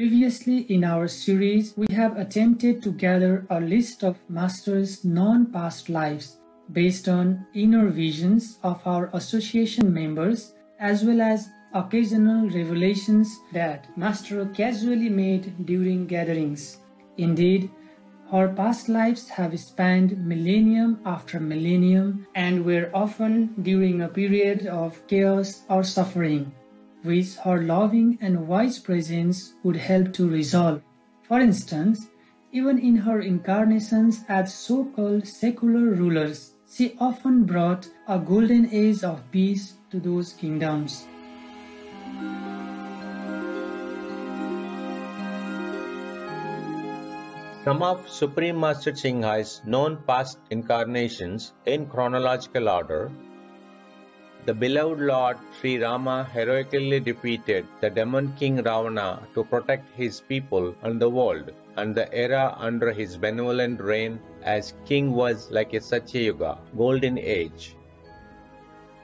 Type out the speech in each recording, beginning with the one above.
Previously in our series, we have attempted to gather a list of Master's non past lives based on inner visions of our association members as well as occasional revelations that Master casually made during gatherings. Indeed, her past lives have spanned millennium after millennium and were often during a period of chaos or suffering, which her loving and wise presence would help to resolve. For instance, even in her incarnations as so called secular rulers, she often brought a golden age of peace to those kingdoms. Some of Supreme Master Ching Hai's known past incarnations in chronological order. The beloved Lord Sri Rama heroically defeated the demon king Ravana to protect his people and the world, and the era under his benevolent reign as king was like a Satyayuga, golden age.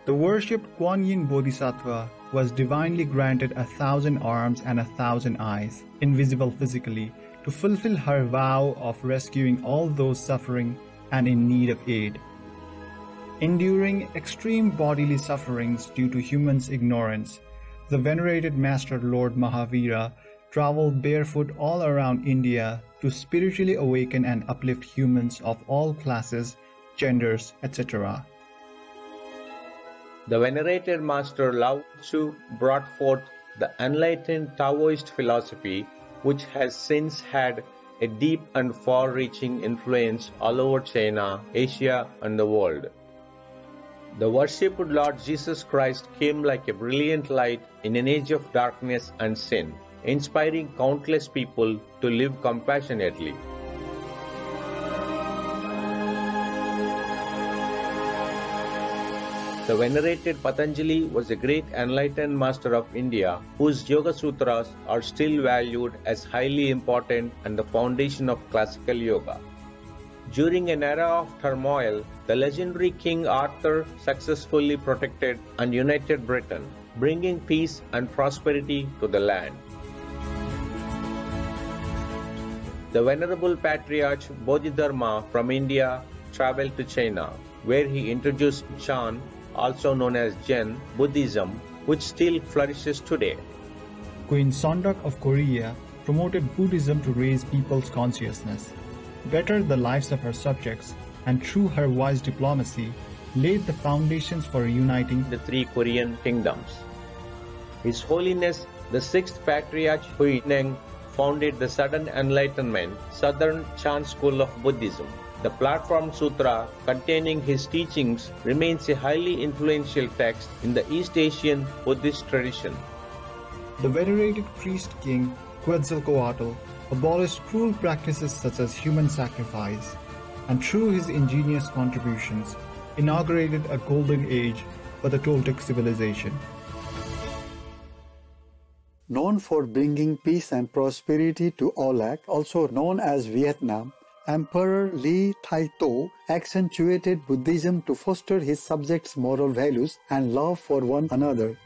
The worshipped Kuan Yin Bodhisattva was divinely granted a thousand arms and a thousand eyes, invisible physically, to fulfill her vow of rescuing all those suffering and in need of aid. Enduring extreme bodily sufferings due to humans' ignorance, the venerated Master Lord Mahavira traveled barefoot all around India to spiritually awaken and uplift humans of all classes, genders, etc. The venerated Master Lao Tzu brought forth the enlightened Taoist philosophy which has since had a deep and far reaching influence all over China, Asia, and the world. The worshipped Lord Jesus Christ came like a brilliant light in an age of darkness and sin, inspiring countless people to live compassionately. The venerated Patanjali was a great enlightened master of India whose Yoga Sutras are still valued as highly important and the foundation of classical yoga. During an era of turmoil, the legendary King Arthur successfully protected and united Britain, bringing peace and prosperity to the land. The Venerable Patriarch Bodhidharma from India traveled to China, where he introduced Chan also known as Zen Buddhism, which still flourishes today. Queen Seondeok of Korea promoted Buddhism to raise people's consciousness, better the lives of her subjects, and through her wise diplomacy, laid the foundations for uniting the three Korean kingdoms. His Holiness the Sixth Patriarch Huineng founded the Southern Enlightenment Southern Chan School of Buddhism. The Platform Sutra, containing his teachings, remains a highly influential text in the East Asian Buddhist tradition. The venerated priest king Quetzalcoatl abolished cruel practices such as human sacrifice, and through his ingenious contributions, inaugurated a golden age for the Toltec civilization. Known for bringing peace and prosperity to Aulak, also known as Vietnam, Emperor Li Taitou accentuated Buddhism to foster his subjects' moral values and love for one another.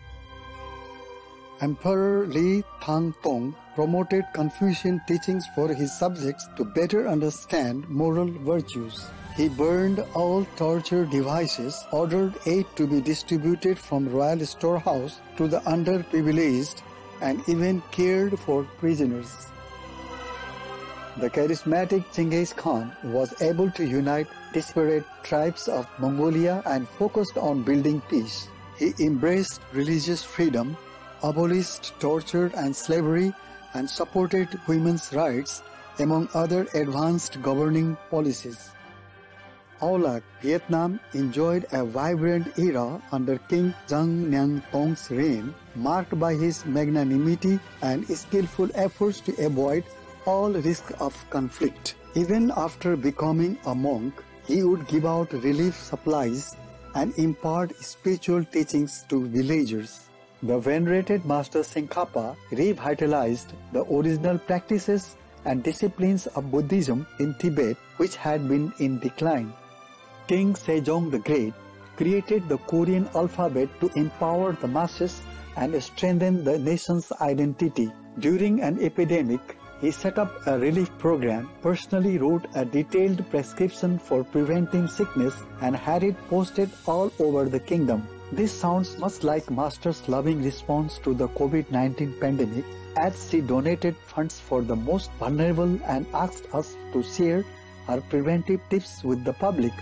Emperor Li Tangtong promoted Confucian teachings for his subjects to better understand moral virtues. He burned all torture devices, ordered aid to be distributed from royal storehouse to the underprivileged, and even cared for prisoners. The charismatic Genghis Khan was able to unite disparate tribes of Mongolia and focused on building peace. He embraced religious freedom, abolished torture and slavery, and supported women's rights, among other advanced governing policies. Aulak, Vietnam enjoyed a vibrant era under King Trần Nhân Tông's reign, marked by his magnanimity and skillful efforts to avoid all risk of conflict. Even after becoming a monk, he would give out relief supplies and impart spiritual teachings to villagers. The venerated Master Tsongkhapa revitalized the original practices and disciplines of Buddhism in Tibet, which had been in decline. King Sejong the Great created the Korean alphabet to empower the masses and strengthen the nation's identity. During an epidemic, he set up a relief program, personally wrote a detailed prescription for preventing sickness, and had it posted all over the kingdom. This sounds much like Master's loving response to the COVID 19 pandemic as she donated funds for the most vulnerable and asked us to share her preventive tips with the public.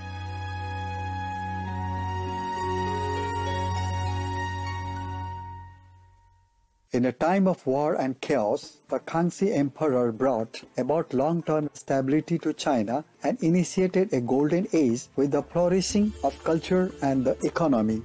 In a time of war and chaos, the Kangxi Emperor brought about long-term stability to China and initiated a golden age with the flourishing of culture and the economy.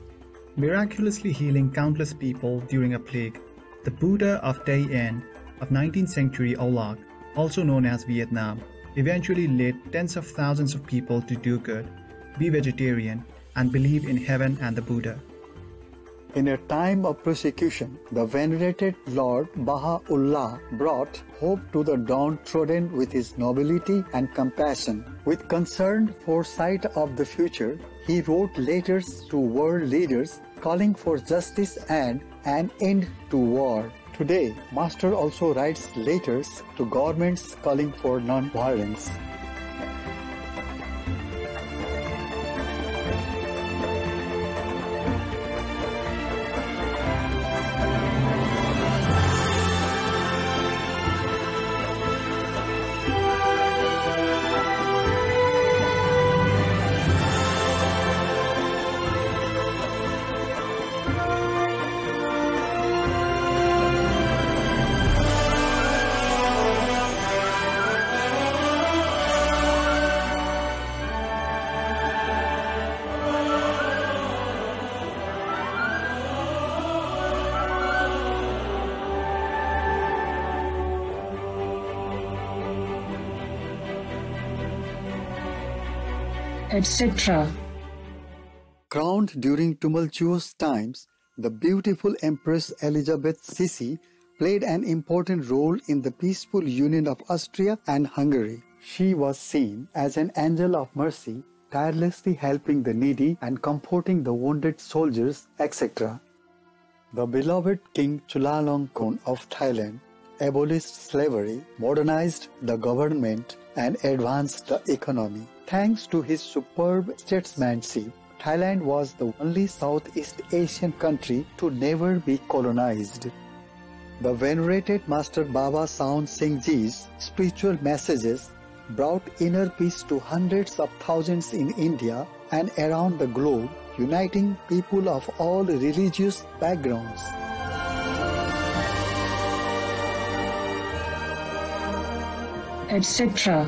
Miraculously healing countless people during a plague, the Buddha of Tây An of 19th century Aulak, also known as Vietnam, eventually led tens of thousands of people to do good, be vegetarian, and believe in heaven and the Buddha. In a time of persecution, the venerated Lord Baha'u'llah brought hope to the downtrodden with his nobility and compassion. With concerned foresight of the future, he wrote letters to world leaders calling for justice and an end to war. Today, Master also writes letters to governments calling for non-violence. Etc. Crowned during tumultuous times, the beautiful Empress Elizabeth Sisi played an important role in the peaceful union of Austria and Hungary. She was seen as an angel of mercy, tirelessly helping the needy and comforting the wounded soldiers, etc. The beloved King Chulalongkorn of Thailand abolished slavery, modernized the government, and advanced the economy. Thanks to his superb statesmanship, Thailand was the only Southeast Asian country to never be colonized. The venerated Master Baba Sawan Singh Ji's spiritual messages brought inner peace to hundreds of thousands in India and around the globe, uniting people of all religious backgrounds. etc.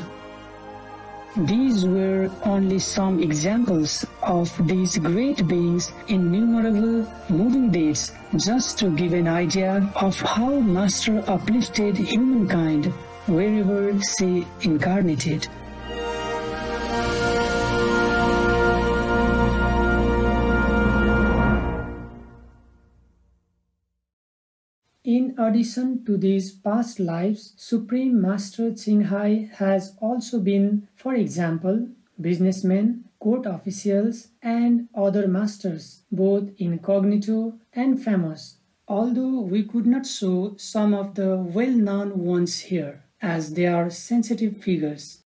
These were only some examples of these great beings' innumerable moving deeds, just to give an idea of how Master uplifted humankind wherever she incarnated. Addition to these past lives, Supreme Master Ching Hai has also been, for example, businessmen, court officials, and other masters, both incognito and famous, although we could not show some of the well-known ones here, as they are sensitive figures.